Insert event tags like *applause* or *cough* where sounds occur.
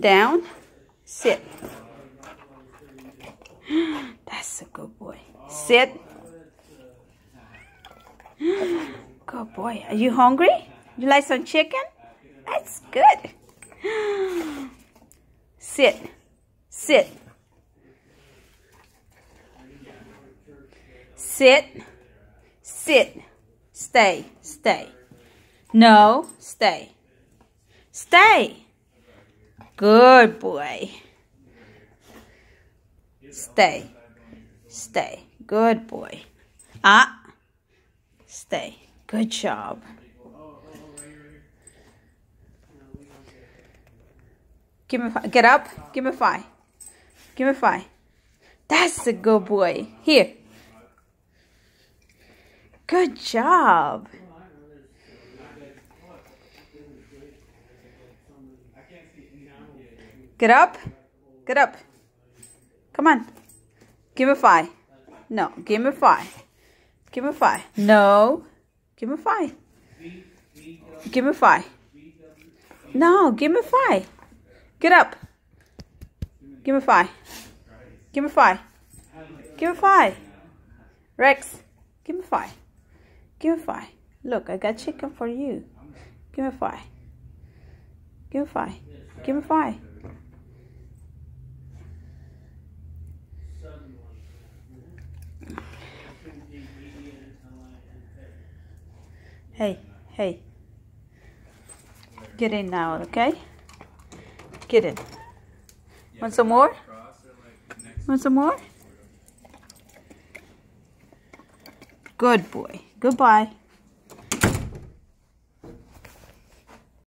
Down. Sit. *gasps* That's a good boy. Sit. *gasps* Good boy. Are you hungry? You like some chicken? That's good. *gasps* Sit. Sit. Sit. Sit. Stay. Stay. No. Stay. Stay. Good boy. Stay. Stay. Good boy. Ah. Stay. Good job. Give me five. Get up. Give me five. Give me five. That's a good boy. Here. Good job. Get up. Get up. Come on. Give me five. No, give me five. Give me five. No. Give me five. Give me five. No, give me five. Get up. Give me five. Give me five. Give me five. Rex, give me five. Give me five. Look, I got chicken for you. Give me five. Give me five. Give me five. Hey, hey. Get in now, okay? Get in. Want some more? Want some more? Good boy. Goodbye.